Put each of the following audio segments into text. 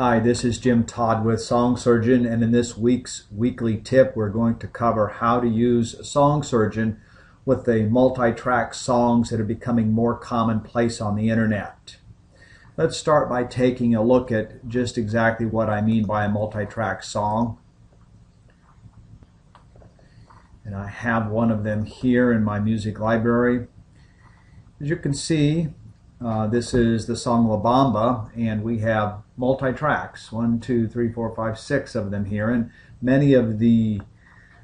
Hi, this is Jim Todd with Song Surgeon, and in this week's weekly tip, we're going to cover how to use Song Surgeon with the multi-track songs that are becoming more commonplace on the internet. Let's start by taking a look at just exactly what I mean by a multi-track song. And I have one of them here in my music library. As you can see, uh, this is the song La Bamba, and we have multi-tracks, one, two, three, four, five, six of them here, and many of the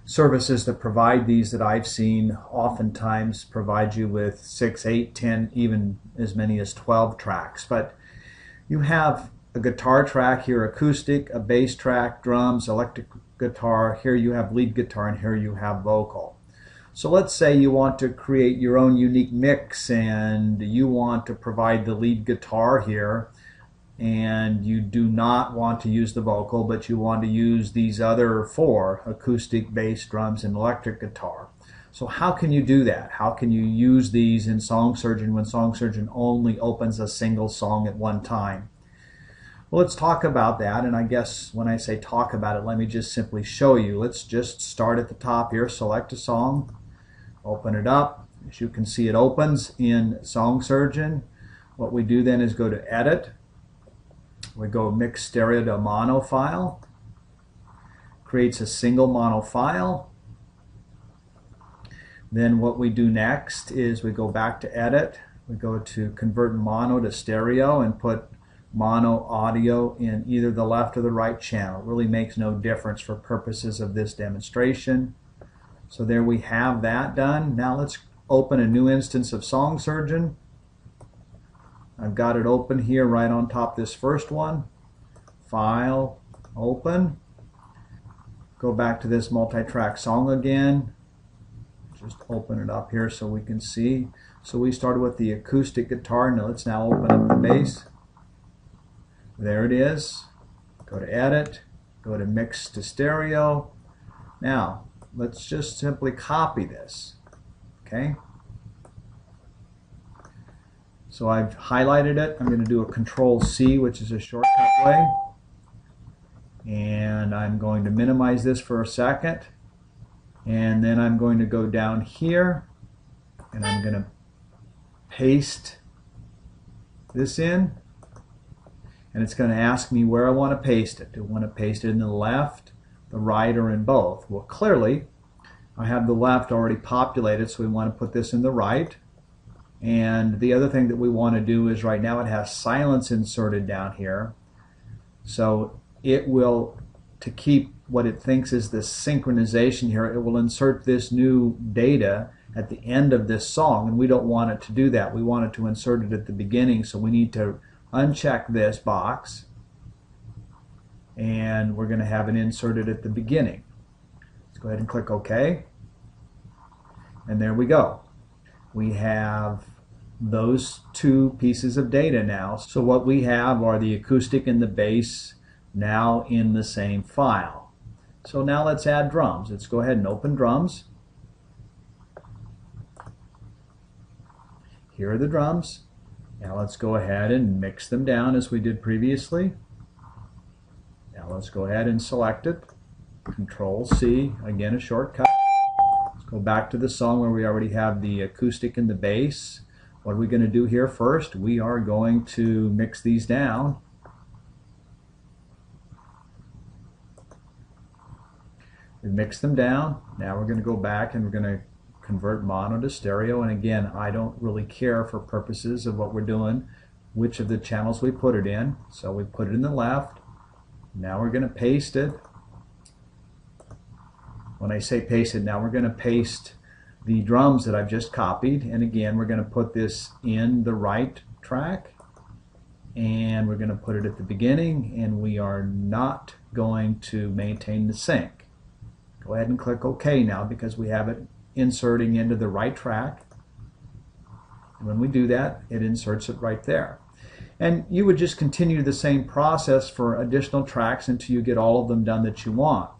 services that provide these that I've seen oftentimes provide you with six, eight, ten, even as many as 12 tracks. But you have a guitar track here, acoustic, a bass track, drums, electric guitar, here you have lead guitar, and here you have vocal. So let's say you want to create your own unique mix and you want to provide the lead guitar here and you do not want to use the vocal but you want to use these other four acoustic bass drums and electric guitar. So how can you do that? How can you use these in song surgeon when song surgeon only opens a single song at one time? Well let's talk about that. And I guess when I say talk about it let me just simply show you. Let's just start at the top here select a song open it up. As you can see, it opens in Song Surgeon. What we do then is go to Edit. We go Mix Stereo to Mono file. Creates a single mono file. Then what we do next is we go back to Edit. We go to Convert Mono to Stereo and put mono audio in either the left or the right channel. It really makes no difference for purposes of this demonstration. So there we have that done. Now let's open a new instance of Song Surgeon. I've got it open here right on top this first one. File, open. Go back to this multi-track song again. Just open it up here so we can see. So we started with the acoustic guitar. Now let's now open up the bass. There it is. Go to edit. Go to mix to stereo. Now, let's just simply copy this. Okay? So I've highlighted it. I'm going to do a control C, which is a shortcut way. And I'm going to minimize this for a second. And then I'm going to go down here and I'm going to paste this in. And it's going to ask me where I want to paste it. Do I want to paste it in the left, the right, or in both? Well, clearly, I have the left already populated, so we want to put this in the right. And the other thing that we want to do is right now it has silence inserted down here. So it will, to keep what it thinks is the synchronization here, it will insert this new data at the end of this song. And we don't want it to do that. We want it to insert it at the beginning. So we need to uncheck this box and we're going to have it inserted at the beginning. Let's go ahead and click OK. And there we go. We have those two pieces of data now. So what we have are the acoustic and the bass now in the same file. So now let's add drums. Let's go ahead and open drums. Here are the drums. Now let's go ahead and mix them down as we did previously. Now let's go ahead and select it. Control C, again a shortcut. Let's go back to the song where we already have the acoustic and the bass. What are we going to do here first? We are going to mix these down. We mix them down. Now we're going to go back and we're going to convert mono to stereo. And again, I don't really care for purposes of what we're doing which of the channels we put it in. So we put it in the left. Now we're going to paste it. When I say paste it, now we're going to paste the drums that I've just copied. And again, we're going to put this in the right track. And we're going to put it at the beginning. And we are not going to maintain the sync. Go ahead and click OK now because we have it inserting into the right track. And when we do that, it inserts it right there. And you would just continue the same process for additional tracks until you get all of them done that you want.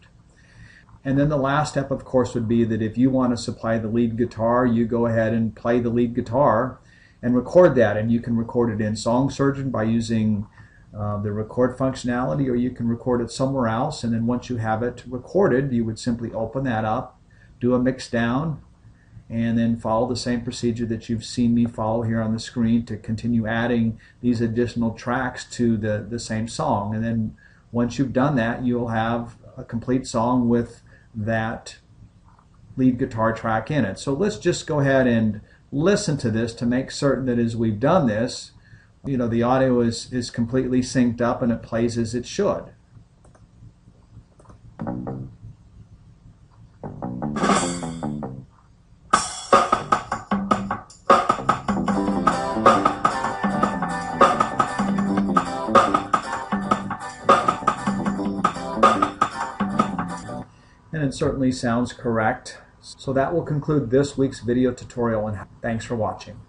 And then the last step, of course, would be that if you want to supply the lead guitar, you go ahead and play the lead guitar and record that. And you can record it in Song Surgeon by using uh, the record functionality, or you can record it somewhere else. And then once you have it recorded, you would simply open that up, do a mix down, and then follow the same procedure that you've seen me follow here on the screen to continue adding these additional tracks to the, the same song. And then once you've done that, you'll have a complete song with that lead guitar track in it. So let's just go ahead and listen to this to make certain that as we've done this, you know, the audio is, is completely synced up and it plays as it should. And certainly sounds correct. So that will conclude this week's video tutorial and thanks for watching.